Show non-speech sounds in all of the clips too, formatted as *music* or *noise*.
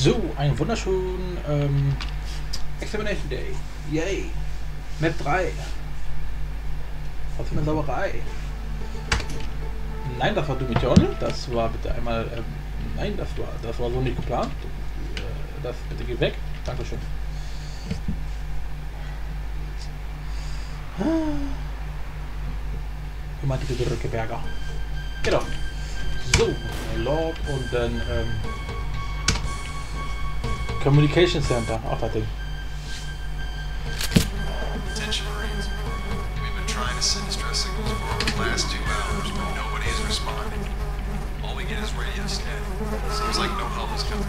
So, einen wunderschönen ähm, Examination Day. Yay. Map 3. Was für eine Sauerei. Nein, das war Dumition. Das war bitte einmal. Ähm, nein, das war, das war so nicht geplant. Äh, das bitte geht weg. Dankeschön. Immer die Drückeberger. Genau. So, Lord und dann ähm, Communication Center. Ach, das Ding. Attention Marines. We've been trying to send distress signals for the last two hours, but nobody is responding. All we get is radio scan. Seems like no help is coming.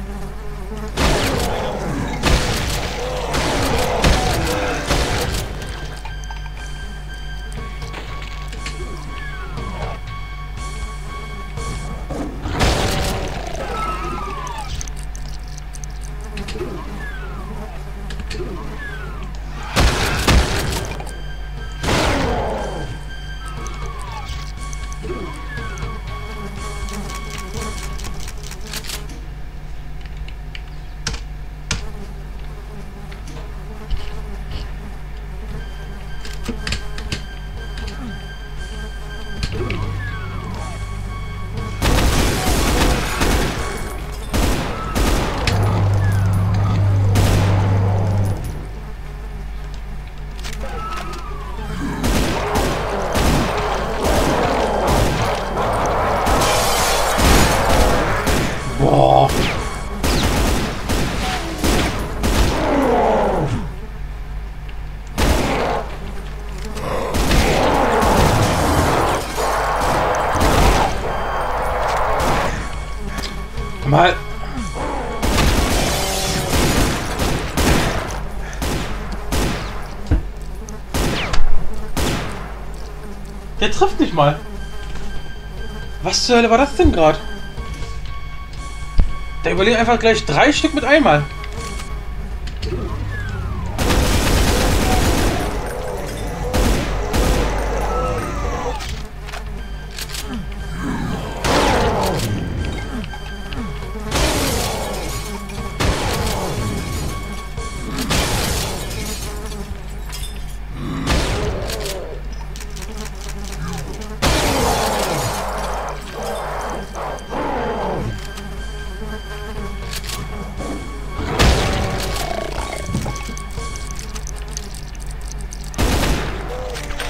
Trifft nicht mal. Was zur Hölle war das denn gerade? Der überlebt einfach gleich drei Stück mit einmal.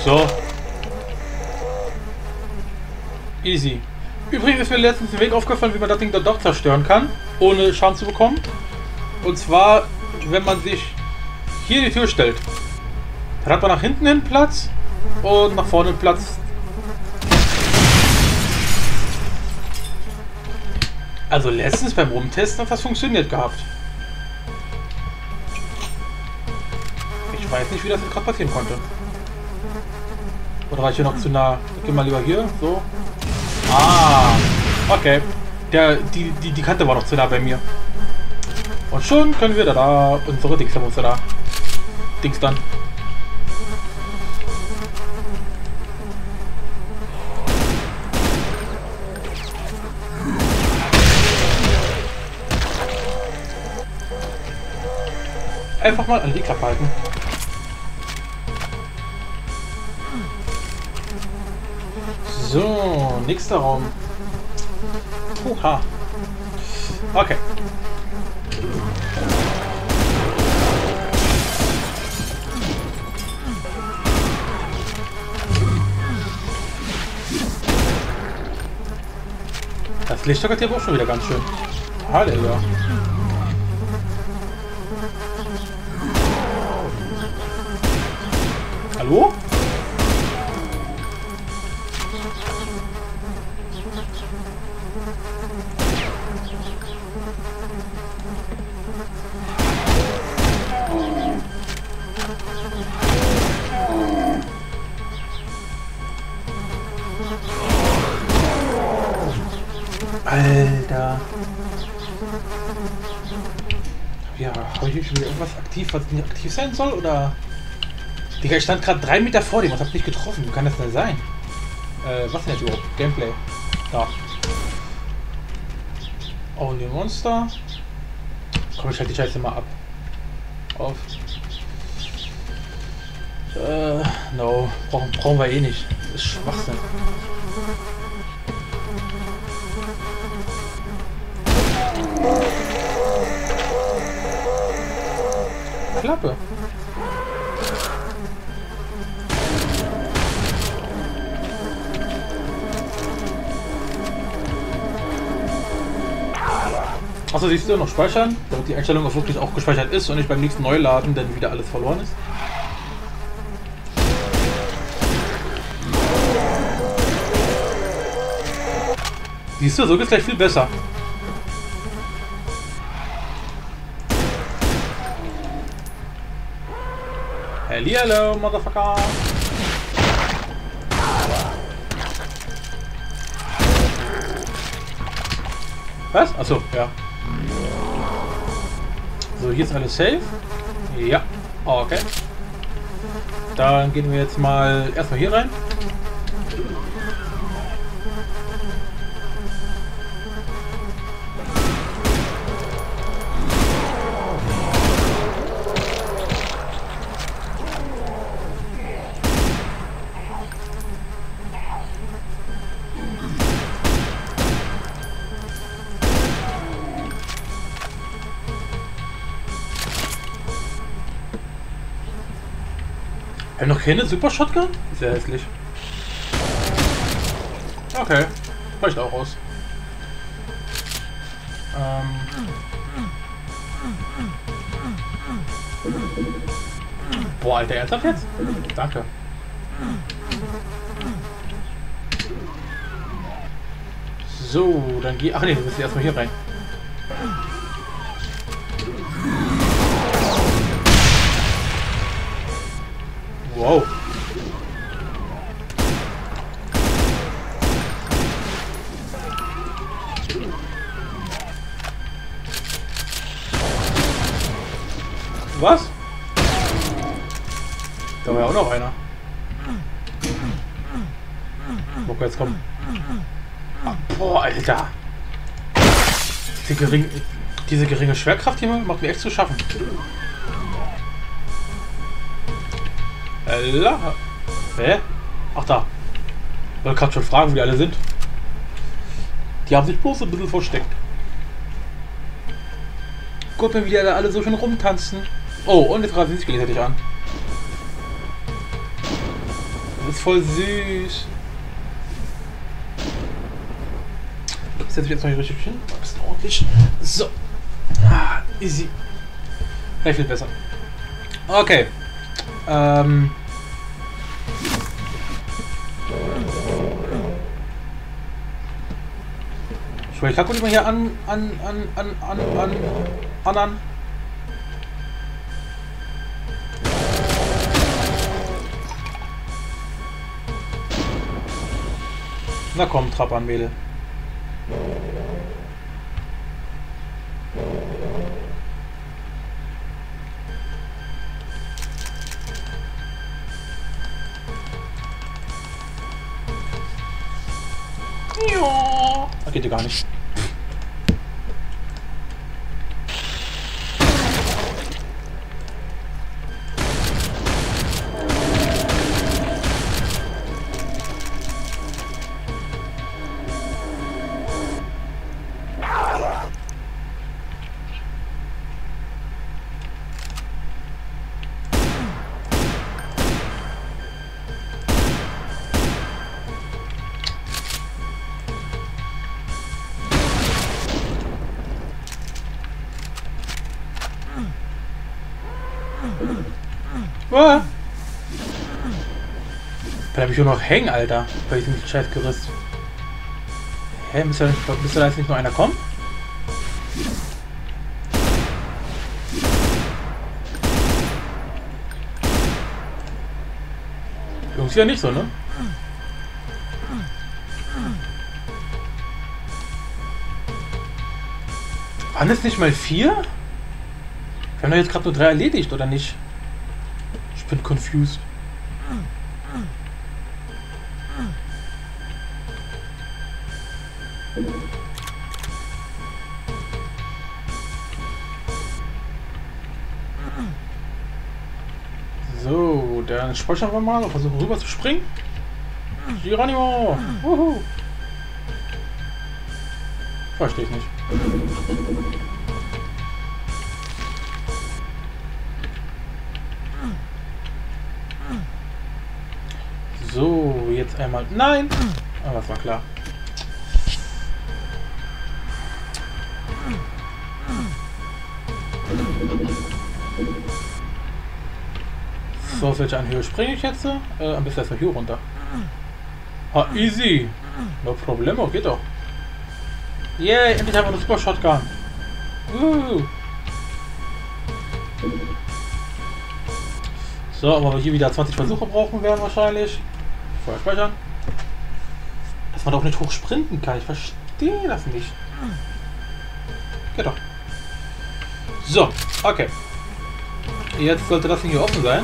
So. Easy. Übrigens ist mir letztens ein Weg aufgefallen, wie man das Ding dort doch zerstören kann, ohne Schaden zu bekommen. Und zwar, wenn man sich hier die Tür stellt. Dann hat man nach hinten hin Platz und nach vorne Platz. Also letztens beim Rumtesten hat das funktioniert gehabt. Ich weiß nicht, wie das gerade passieren konnte. Oder war ich hier noch zu nah? Ich geh mal lieber hier. So. Ah. Okay. Der, die, die, die Kante war noch zu nah bei mir. Und schon können wir da, da unsere Dingsmuster da. Dings dann. Einfach mal an die Klappe halten. So, nächster Raum. Oha. Okay. Das Licht hier aber auch schon wieder ganz schön. Halleluja. Hallo? Ja, habe ich hier schon irgendwas aktiv, was nicht aktiv sein soll? Oder. Digga, ich stand gerade drei Meter vor dem und hab nicht getroffen. Wie kann das denn sein? Äh, was denn jetzt überhaupt? Gameplay. Da. Only Monster. Komm, ich halt die Scheiße mal ab. Auf. Äh, no. Brauchen, brauchen wir eh nicht. Das ist Schwachsinn. Klappe. Achso, siehst du, noch speichern, damit die Einstellung auch wirklich auch gespeichert ist und nicht beim nächsten Neuladen dann wieder alles verloren ist. Siehst du, so geht's gleich viel besser. Hello, motherfucker. Was? Achso, ja. So, hier ist alles safe. Ja, okay. Dann gehen wir jetzt mal erstmal hier rein. Noch keine Super Shotgun? Sehr hässlich. Okay. Reicht auch aus. Ähm. Boah, Alter, ernsthaft jetzt? Danke. So, dann geh. Ach nee, du musst erstmal hier rein. Wow. Was? Da war ja auch noch einer. Okay, jetzt komm. Ah, boah, Alter. Diese, gering, diese geringe Schwerkraft hier macht mir echt zu schaffen. Hella. Hä? Ach da. Ich wollte gerade schon fragen, wie die alle sind. Die haben sich bloß ein bisschen versteckt. Guck mal, wie die alle so schön rumtanzen. Oh, und jetzt greifen sie sich gegenseitig an. Das ist voll süß. Ich setze mich jetzt mal hier richtig hin. Ein bisschen ordentlich. So. Ah, easy. Gleich viel besser. Okay. Ähm. Ich Kaku nicht mal hier an, an, an, an, an, an, an, an. Na komm, Trapp an, Mädel. Geht ja gar nicht. Ah. Bleib ich nur noch hängen, Alter. Bei diesem scheiß Gerüst. Hä, müsste da, müsste da jetzt nicht nur einer kommen? Jungs ja nicht so, ne? Waren es nicht mal vier? Wir haben doch jetzt gerade nur drei erledigt, oder nicht? bin confused. So, dann speichern wir mal und versuchen rüber zu springen. Geronimo! Wuhu! Verstehe ich nicht. Jetzt einmal. Nein! Aber das war klar. So, auf welche Höhe springe ich jetzt? Äh, am besten erstmal hier runter. Ah, easy. No problemo, geht doch. Yay, endlich haben wir eine Super Shotgun. Uh. So, aber wir hier wieder 20 Versuche brauchen werden wahrscheinlich. Vorher speichern. Dass man doch nicht hoch sprinten kann. Ich verstehe das nicht. Geht doch. So, okay. Jetzt sollte das hier offen sein.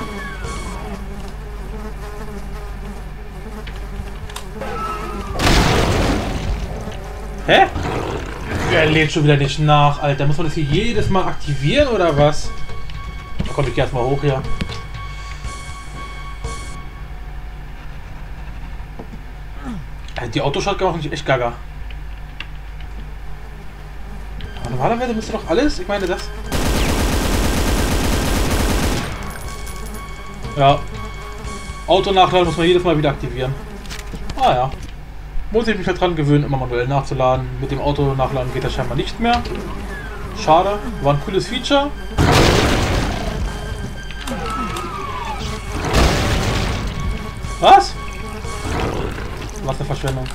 Hä? Er lädt schon wieder nicht nach, Alter. Muss man das hier jedes Mal aktivieren oder was? Da komm, ich erstmal hoch hier. Äh, Die Autoshotgun macht mich echt gaga. Aber normalerweise müsste doch alles, ich meine das. Ja. Autonachladen muss man jedes Mal wieder aktivieren. Ah ja. Muss ich mich halt dran gewöhnen, immer manuell nachzuladen. Mit dem Auto nachladen geht das scheinbar nicht mehr. Schade. War ein cooles Feature. Was? Was eine Verschwendung.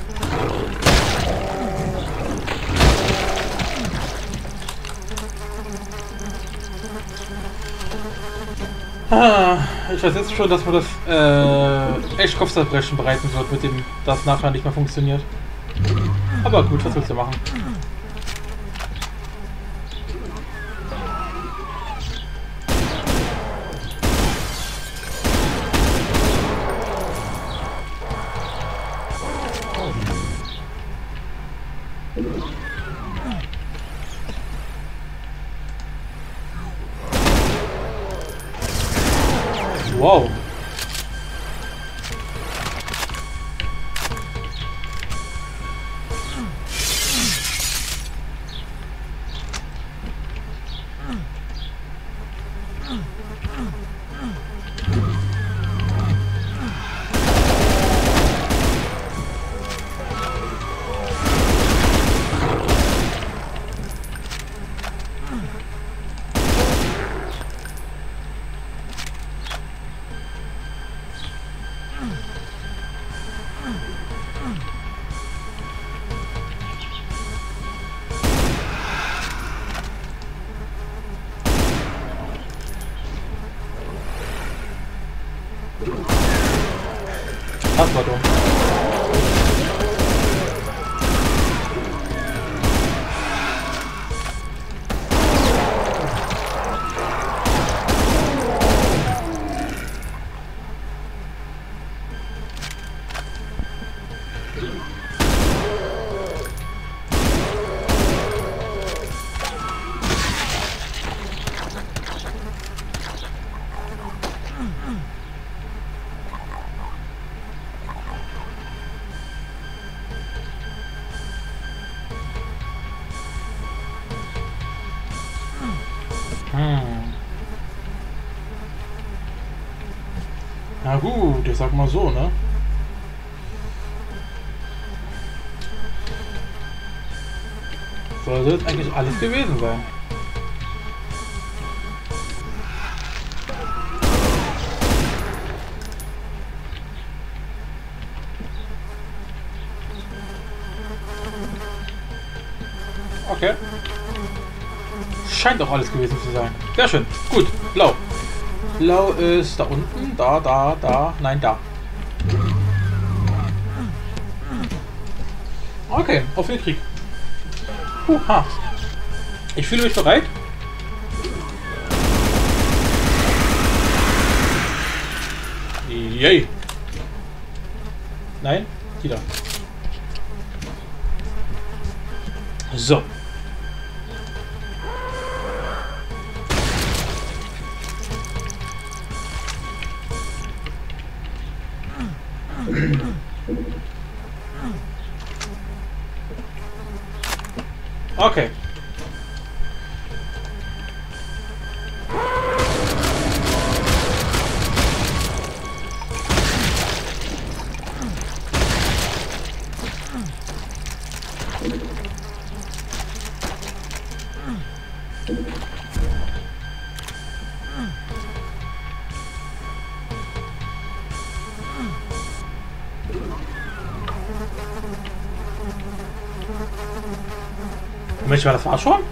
Ah, ich weiß jetzt schon, dass man das äh, echt Kopfzerbrechen bereiten wird, mit dem das nachher nicht mehr funktioniert. Aber gut, was willst du machen? Wow. Oh. Ich sag mal so, ne? Soll jetzt eigentlich alles gewesen sein. Okay. Scheint doch alles gewesen zu sein. Sehr schön. Gut. Blau. Blau ist da unten. Da, da, da. Nein, da. Okay, auf den Krieg. Huha. Ich fühle mich bereit. Yay. Nein, die da. So. Okay. Mensch, war das war schon?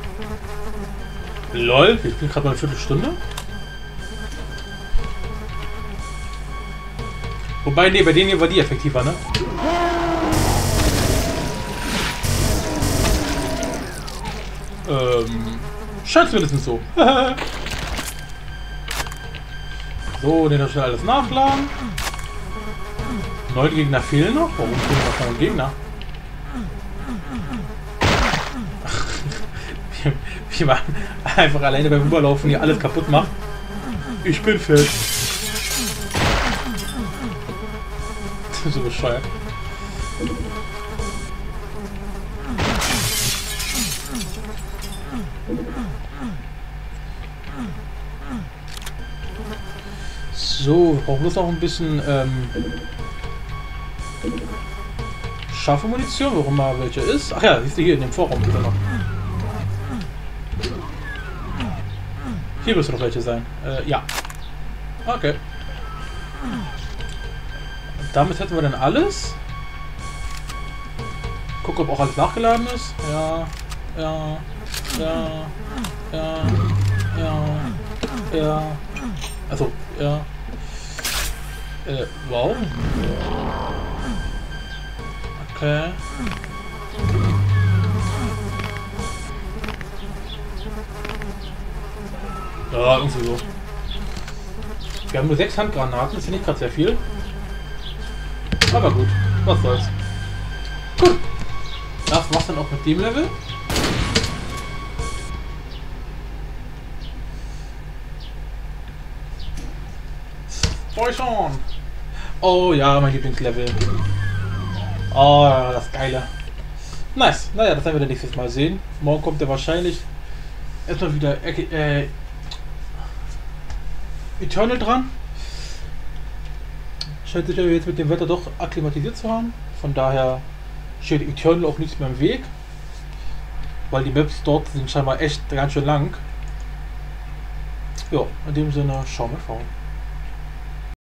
Lol, ich bin gerade mal eine Viertelstunde. Wobei, nee, bei denen hier war die effektiver, ne? Ähm, scheint zumindest so. *laughs* so, den schnell alles nachladen. Neun Gegner fehlen noch? Warum fehlen noch neun Gegner? *laughs* wie man einfach alleine beim Überlaufen hier alles kaputt macht. Ich bin fit. so bescheuert. So, wir brauchen bloß noch ein bisschen ähm, scharfe Munition, warum mal welche ist. Ach ja, siehst du hier in dem Vorraum noch. Hier müsste noch welche sein. Äh, ja. Okay. Damit hätten wir dann alles. Gucken, ob auch alles nachgeladen ist. Ja, ja, ja, ja, ja, ja. Also, ja. Äh, wow. Okay. Ja, irgendwie so. Wir haben nur sechs Handgranaten, das ja nicht gerade sehr viel. Aber gut, was soll's. Gut. Das war's dann auch mit dem Level. Poison! Oh ja, mein Lieblingslevel. Oh, das Geile. Nice. Naja, das werden wir dann nächstes Mal sehen. Morgen kommt er wahrscheinlich erstmal wieder äh, Eternal dran. Scheint sich ja jetzt mit dem Wetter doch akklimatisiert zu haben. Von daher steht Eternal auch nichts mehr im Weg. Weil die Maps dort sind scheinbar echt ganz schön lang. Ja, in dem Sinne, schauen wir mal.